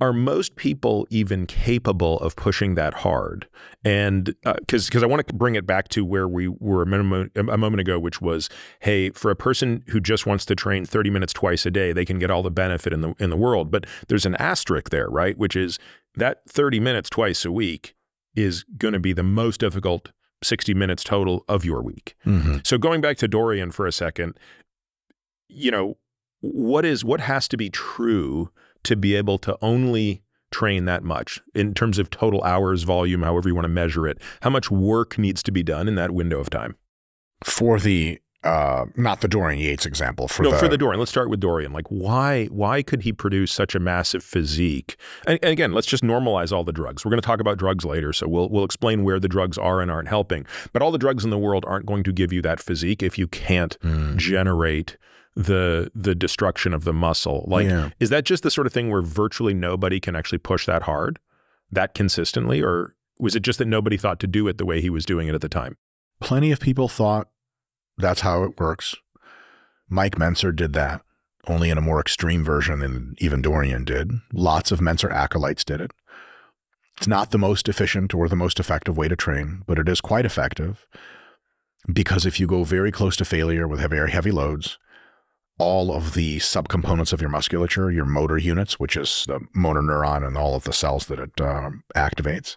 are most people even capable of pushing that hard? And because uh, because I want to bring it back to where we were a, minimum, a moment ago, which was, hey, for a person who just wants to train 30 minutes twice a day, they can get all the benefit in the in the world. But there's an asterisk there, right? Which is that 30 minutes twice a week is going to be the most difficult 60 minutes total of your week. Mm-hmm. So going back to Dorian for a second, you know, what is what has to be true to be able to only train that much in terms of total hours, volume, however you want to measure it? How much work needs to be done in that window of time? For the uh, not the Dorian Yates example. For no, the, for the Dorian. Let's start with Dorian. Like, why why could he produce such a massive physique? And, and again, let's just normalize all the drugs. We're going to talk about drugs later, so we'll we'll explain where the drugs are and aren't helping. But all the drugs in the world aren't going to give you that physique if you can't mm. generate the the destruction of the muscle. Like, yeah. is that just the sort of thing where virtually nobody can actually push that hard, that consistently, or was it just that nobody thought to do it the way he was doing it at the time? Plenty of people thought that's how it works. Mike Mentzer did that, only in a more extreme version than even Dorian did. Lots of Mentzer acolytes did it. It's not the most efficient or the most effective way to train, but it is quite effective because if you go very close to failure with very heavy loads, all of the subcomponents of your musculature, your motor units, which is the motor neuron and all of the cells that it uh, activates,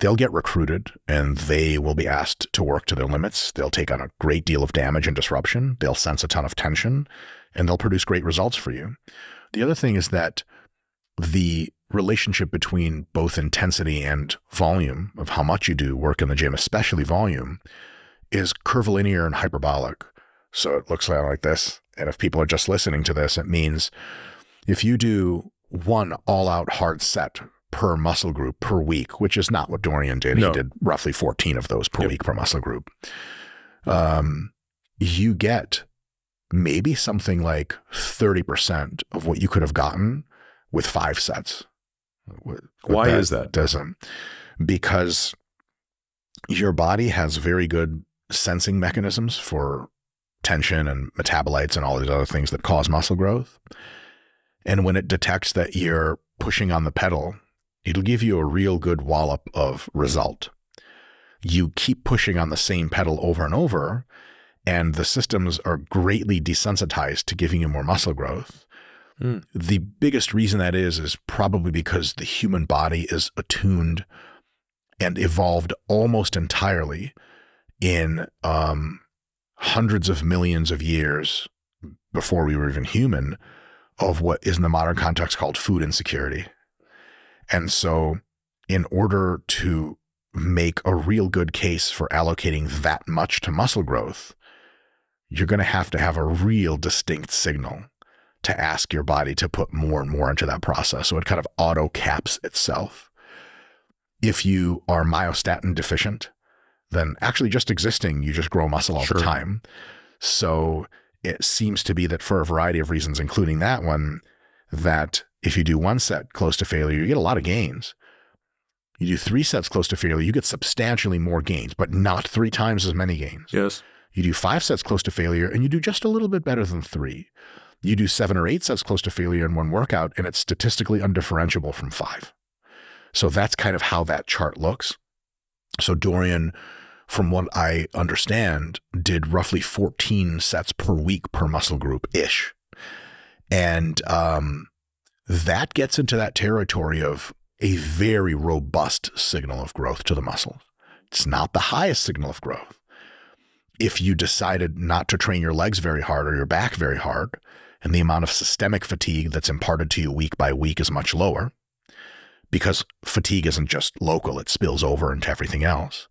they'll get recruited and they will be asked to work to their limits. They'll take on a great deal of damage and disruption. They'll sense a ton of tension and they'll produce great results for you. The other thing is that the relationship between both intensity and volume of how much you do work in the gym, especially volume, is curvilinear and hyperbolic. So it looks like this. And if people are just listening to this, it means if you do one all out hard set per muscle group per week, which is not what Dorian did. No. He did roughly 14 of those per yep. week per muscle group. Um, you get maybe something like 30% of what you could have gotten with five sets. Why that is that? Doesn't because your body has very good sensing mechanisms for tension and metabolites and all these other things that cause muscle growth. And when it detects that you're pushing on the pedal, it'll give you a real good wallop of result. You keep pushing on the same pedal over and over, and the systems are greatly desensitized to giving you more muscle growth. Mm. The biggest reason that is, is probably because the human body is attuned and evolved almost entirely in um, hundreds of millions of years before we were even human of what is in the modern context called food insecurity. And so, in order to make a real good case for allocating that much to muscle growth, you're going to have to have a real distinct signal to ask your body to put more and more into that process. So it kind of auto caps itself. If you are myostatin deficient, then actually just existing, you just grow muscle all sure. the time. So it seems to be that for a variety of reasons, including that one, that if you do one set close to failure, you get a lot of gains. You do three sets close to failure, you get substantially more gains, but not three times as many gains. Yes. You do five sets close to failure and you do just a little bit better than three. You do seven or eight sets close to failure in one workout and it's statistically undifferentiable from five. So that's kind of how that chart looks. So Dorian from what I understand, did roughly 14 sets per week per muscle group ish. And um, that gets into that territory of a very robust signal of growth to the muscles. It's not the highest signal of growth. If you decided not to train your legs very hard or your back very hard, and the amount of systemic fatigue that's imparted to you week by week is much lower, because fatigue isn't just local, it spills over into everything else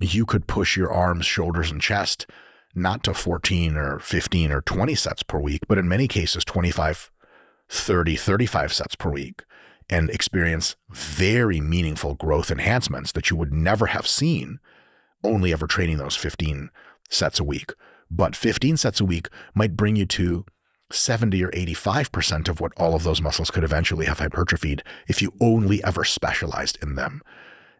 you could push your arms, shoulders, and chest not to 14 or 15 or 20 sets per week, but in many cases, 25, 30, 35 sets per week and experience very meaningful growth enhancements that you would never have seen only ever training those 15 sets a week. But 15 sets a week might bring you to 70 or 85% of what all of those muscles could eventually have hypertrophied if you only ever specialized in them.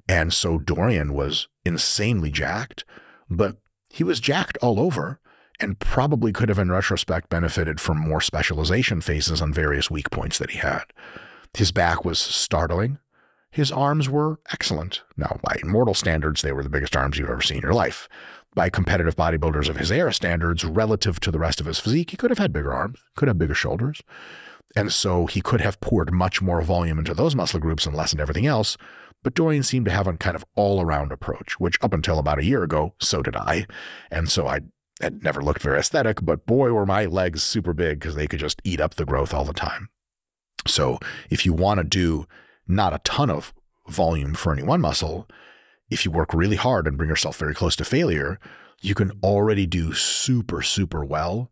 And so Dorian was insanely jacked, but he was jacked all over and probably could have in retrospect benefited from more specialization phases on various weak points that he had. His back was startling. His arms were excellent. Now, by mortal standards, they were the biggest arms you've ever seen in your life. By competitive bodybuilders of his era standards, relative to the rest of his physique, he could have had bigger arms, could have bigger shoulders. And so he could have poured much more volume into those muscle groups and lessened everything else. But Dorian seemed to have a kind of all around approach, which up until about a year ago, so did I. And so I had never looked very aesthetic, but boy, were my legs super big because they could just eat up the growth all the time. So if you want to do not a ton of volume for any one muscle, if you work really hard and bring yourself very close to failure, you can already do super, super well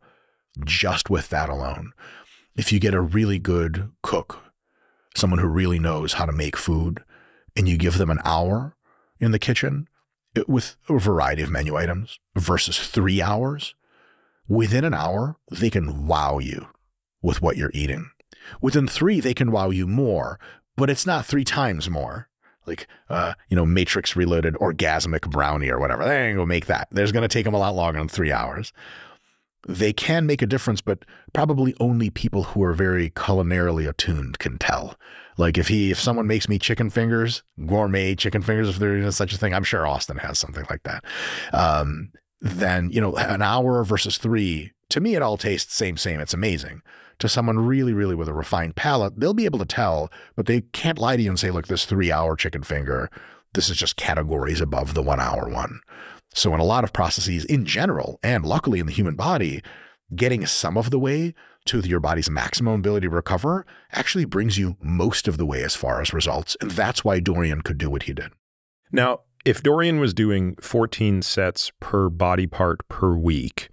just with that alone. If you get a really good cook, someone who really knows how to make food, and you give them an hour in the kitchen with a variety of menu items versus three hours, within an hour, they can wow you with what you're eating. Within three, they can wow you more, but it's not three times more. Like, uh, you know, Matrix Reloaded orgasmic brownie or whatever. They ain't gonna make that. There's gonna take them a lot longer than three hours. They can make a difference, but probably only people who are very culinarily attuned can tell. Like if he, if someone makes me chicken fingers, gourmet chicken fingers, if there is such a thing, I'm sure Austin has something like that. Um, then you know, an hour versus three, to me, it all tastes same, same. It's amazing to someone really, really with a refined palate, they'll be able to tell, but they can't lie to you and say, look, this three hour chicken finger, this is just categories above the one hour one. So, in a lot of processes in general, and luckily in the human body, getting some of the way to your body's maximum ability to recover actually brings you most of the way as far as results. And that's why Dorian could do what he did. Now, if Dorian was doing 14 sets per body part per week,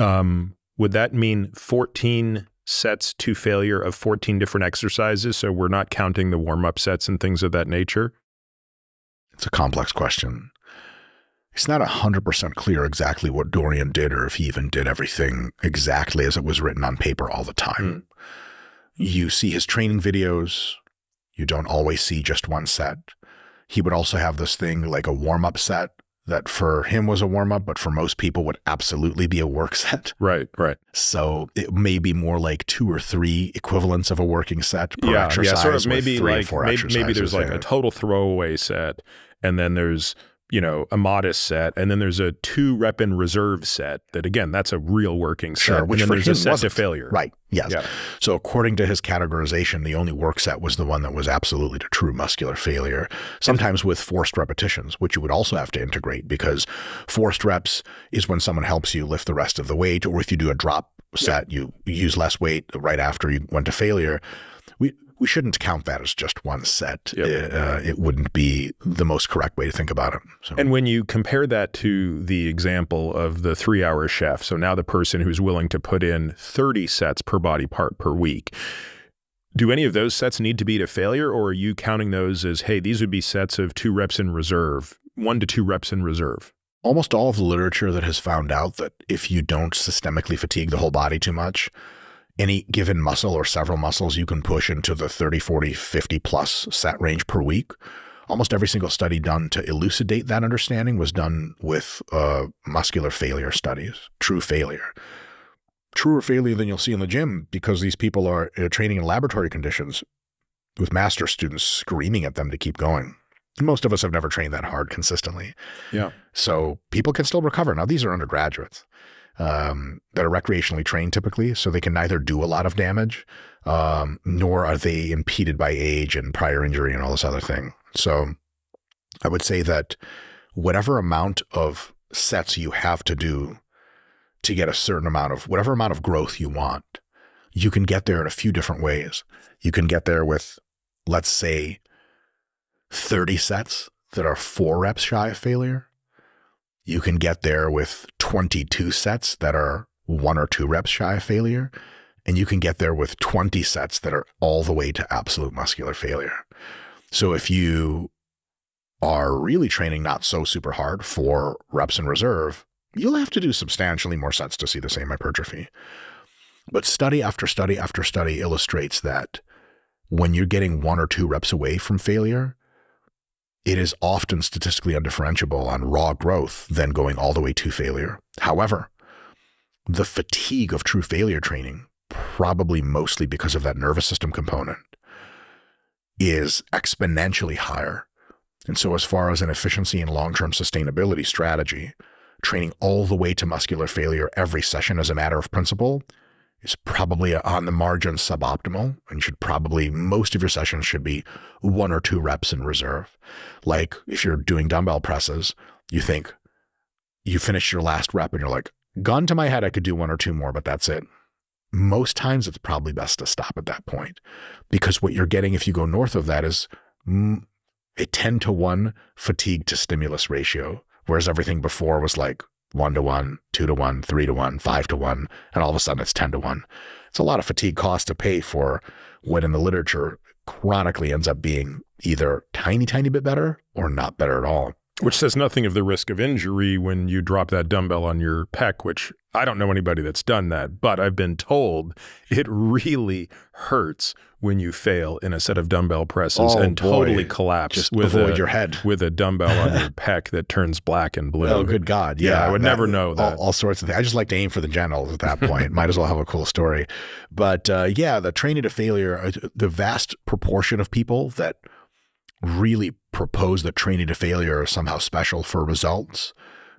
um, would that mean 14 sets to failure of 14 different exercises. So we're not counting the warm up sets and things of that nature? It's a complex question. It's not 100% clear exactly what Dorian did or if he even did everything exactly as it was written on paper all the time. Mm. You see his training videos, you don't always see just one set. He would also have this thing like a warm up set that for him was a warm up, but for most people would absolutely be a work set. Right, right. So it may be more like two or three equivalents of a working set per yeah, exercise. Yeah, sort of maybe like maybe, maybe, there's like a total throwaway set, and then there's you know, a modest set, and then there's a two rep in reserve set that again, that's a real working set. Sure, which and for there's him a set to failure. Right. Yes. Yeah. So according to his categorization, the only work set was the one that was absolutely to true muscular failure, sometimes with forced repetitions, which you would also have to integrate because forced reps is when someone helps you lift the rest of the weight, or if you do a drop set, you use less weight right after you went to failure. We shouldn't count that as just one set. Yep. Uh, it wouldn't be the most correct way to think about it. So. And when you compare that to the example of the three hour chef, so now the person who's willing to put in 30 sets per body part per week, do any of those sets need to be to failure, or are you counting those as, hey, these would be sets of two reps in reserve, one to two reps in reserve? Almost all of the literature that has found out that if you don't systemically fatigue the whole body too much, any given muscle or several muscles you can push into the 30, 40, 50 plus set range per week. Almost every single study done to elucidate that understanding was done with uh, muscular failure studies, true failure. Truer failure than you'll see in the gym because these people are uh, training in laboratory conditions with master students screaming at them to keep going. Most of us have never trained that hard consistently. Yeah. So people can still recover. Now, these are undergraduates um, that are recreationally trained typically, so they can neither do a lot of damage, um, nor are they impeded by age and prior injury and all this other thing. So I would say that whatever amount of sets you have to do to get a certain amount of whatever amount of growth you want, you can get there in a few different ways. You can get there with, let's say, 30 sets that are four reps shy of failure you can get there with 22 sets that are one or two reps shy of failure. And you can get there with 20 sets that are all the way to absolute muscular failure. So if you are really training not so super hard for reps in reserve, you'll have to do substantially more sets to see the same hypertrophy. But study after study after study illustrates that when you're getting one or two reps away from failure, it is often statistically undifferentiable on raw growth than going all the way to failure. However, the fatigue of true failure training, probably mostly because of that nervous system component, is exponentially higher. And so, as far as an efficiency and long term sustainability strategy, training all the way to muscular failure every session as a matter of principle is probably on the margin suboptimal. And should probably, most of your sessions should be one or two reps in reserve. Like if you're doing dumbbell presses, you think you finish your last rep and you're like, gun to my head, I could do one or two more, but that's it. Most times it's probably best to stop at that point because what you're getting if you go north of that is a 10 to 1 fatigue to stimulus ratio, whereas everything before was like one to one, two to one, three to one, five to one, and all of a sudden it's 10 to one. It's a lot of fatigue cost to pay for what in the literature chronically ends up being either tiny, tiny bit better or not better at all. Which says nothing of the risk of injury when you drop that dumbbell on your pec, which I don't know anybody that's done that, but I've been told it really hurts when you fail in a set of dumbbell presses Oh, and totally boy. collapse Just with avoid a, your head. with a dumbbell on your pec that turns black and blue. Oh, good God. Yeah, Yeah. I would that- never know that. All, all sorts of things. I just like to aim for the genitals at that point. Might as well have a cool story. But uh, yeah, the training to failure, uh, the vast proportion of people that really propose that training to failure is somehow special for results,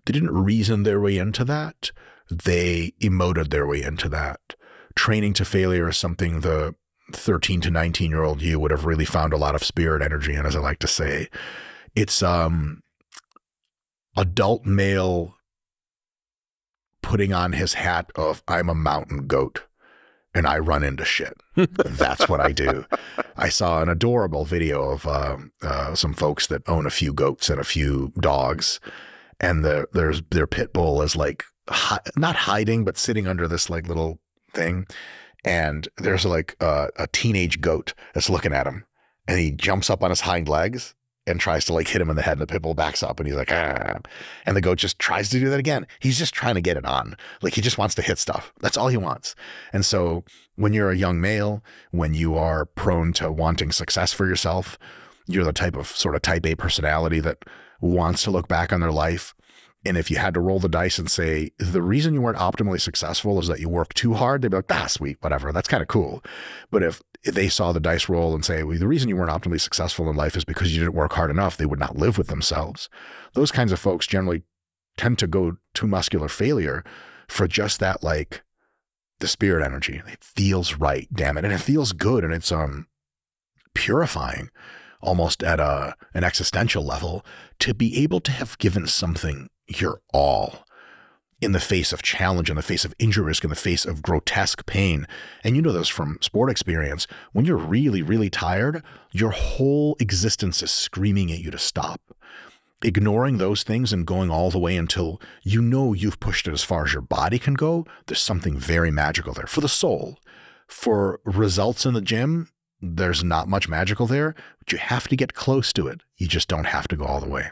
they didn't reason their way into that. They emoted their way into that. Training to failure is something the 13 to 19 year old you would have really found a lot of spirit energy in, as I like to say. It's um adult male putting on his hat of I'm a mountain goat and I run into shit. That's what I do. I saw an adorable video of uh, uh, some folks that own a few goats and a few dogs, and the, there's their pit bull is like hi- not hiding but sitting under this like little thing, and there's like uh, a teenage goat that's looking at him, and he jumps up on his hind legs and tries to like hit him in the head, and the pit bull backs up, and he's like, ah. and the goat just tries to do that again. He's just trying to get it on, like he just wants to hit stuff. That's all he wants. And so when you're a young male, when you are prone to wanting success for yourself, you're the type of sort of type A personality that wants to look back on their life. And if you had to roll the dice and say, the reason you weren't optimally successful is that you worked too hard, they'd be like, ah, sweet, whatever. That's kind of cool. But if, they saw the dice roll and say, well, the reason you weren't optimally successful in life is because you didn't work hard enough, they would not live with themselves. Those kinds of folks generally tend to go to muscular failure for just that, like, the spirit energy. It feels right, damn it. And it feels good and it's um purifying almost at a an existential level to be able to have given something your all in the face of challenge, in the face of injury risk, in the face of grotesque pain. And you know this from sport experience. When you're really, really tired, your whole existence is screaming at you to stop. Ignoring those things and going all the way until you know you've pushed it as far as your body can go, there's something very magical there for the soul. For results in the gym, there's not much magical there, but you have to get close to it. You just don't have to go all the way.